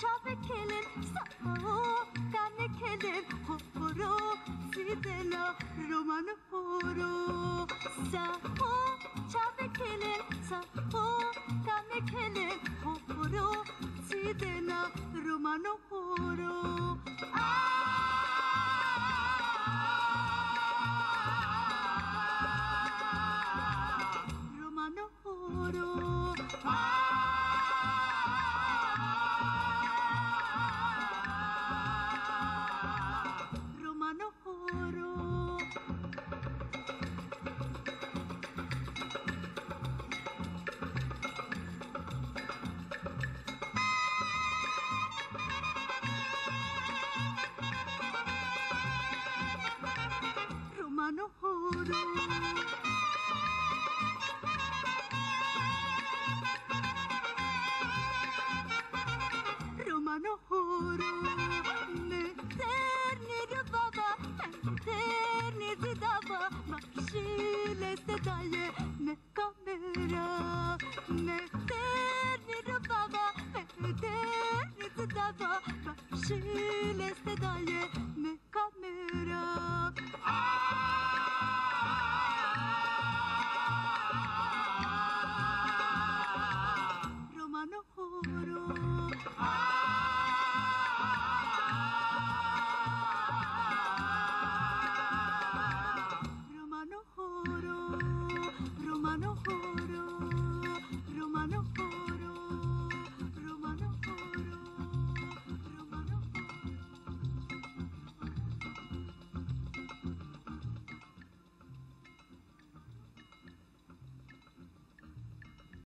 Çabe kelim saho Gane kelim hoporo Sidela roman horo Saho çabe kelim saho Gane kelim hoporo Sidela roman horo manohoro Romanohoro Müternir baba Müternir dava. Bakşile sedaye Me kamera. Müternir baba Müternir dava. Bakşile sedaye Me kamera. Ah!